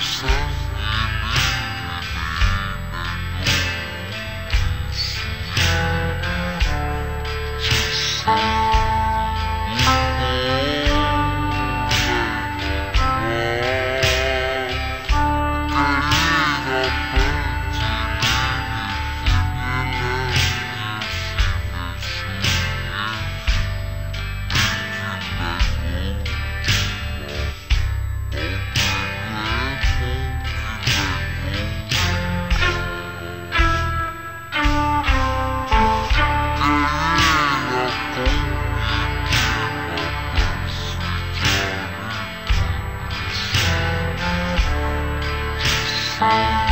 I've. Música